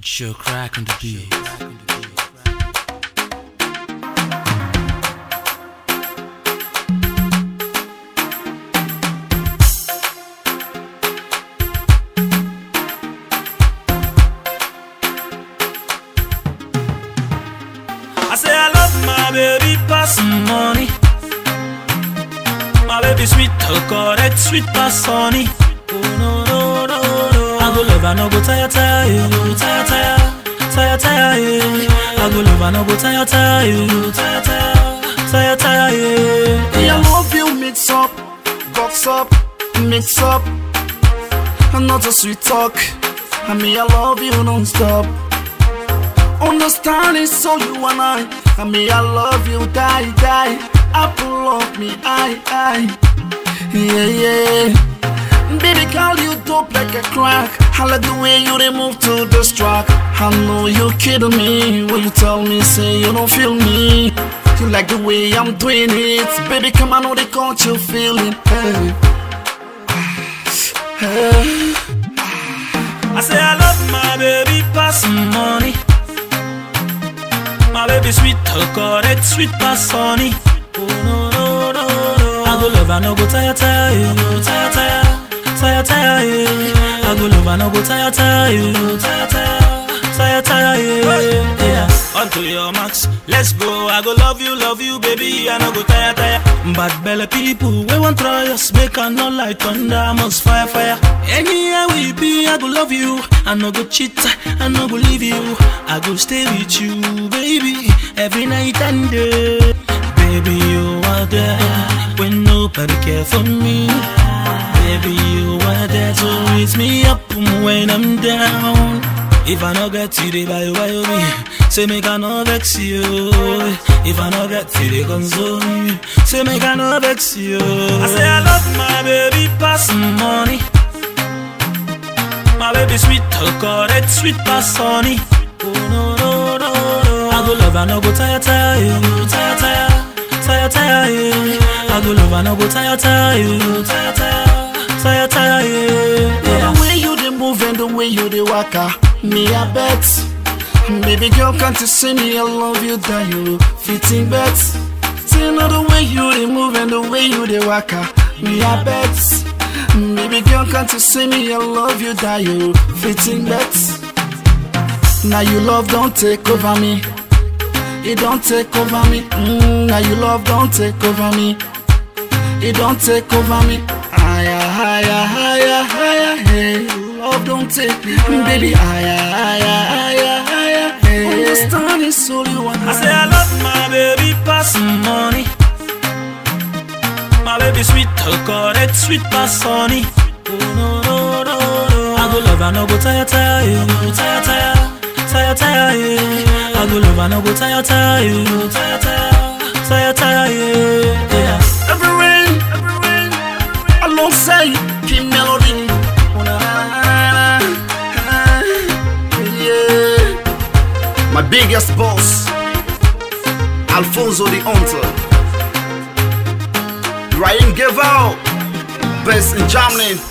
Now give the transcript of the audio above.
Joe crack on the beat. I say I love my baby pass money. My baby sweet, correct, sweet pass honey. Love, I no go tire tire you, tire tire, tire tire you. I go love, I no go tire tire you, tire tire, tire tire you. Me, I love you, mix up, box up, mix up. Not a sweet talk. And me, I love you non-stop. Understand it's all you and I. And me, I love you, die, die. Apple of me, I, I. Yeah, yeah. Baby, you like a crack. I like the way you remove to this track. I know you kidding me when you tell me, say you don't feel me. You like the way I'm doing it. Baby, come on, know they caught you feeling. Hey. Hey. I say I love my baby pass money. My baby sweet, oh correct, sweet pass honey. Oh no no no no. I go love, I no go tire tire you, tire tire, tire tire you. I go love, I no go tire tire you, tire tire, tire tire you. Yeah. Onto your marks, let's go. I go love you, love you, baby. I no go tire tire. Bad belly people, we want try us, make a no light thunder, must fire fire. Anywhere we be, I go love you. I no go cheat, I no go leave you. I go stay with you, baby, every night and day. Baby, you are there when nobody care for me. Me up um, when I'm down. If I no get you, they buy buy me. Say make I no vex you. If I no get you, they console me. Say make I no vex you. I say I love my baby pass money. My baby sweet, oh correct, sweet pass honey. Oh no no no no. I go love, I no go tire tire you, tire tire, tire tire you. I go love, I no go tire tire you, tire tire, tire tire waka, me I bet. Baby girl, can't you see me? I love you, that you fitting bet. See now the way you dey move and the way you dey waka, me I bet. Baby girl, can't you see me? I love you, that you fitting bet. Now you love don't take over me. It don't take over me. Mm, now you love don't take over me. It don't take over me. Higher, higher, higher, higher, hey. Love don't take me, mm, baby. Higher, higher, higher, higher. Understand it's all you want. I say I love my baby pass money. My baby sweet, oh correct, sweet pass honey. Oh no no no no. I go love, I no go tire tire you, tire tire, tire tire you. I go love, I no go tire tire you, tire tire, tire tire biggest boss, Alfonso the Hunter. Ryan Geval, best in Germany.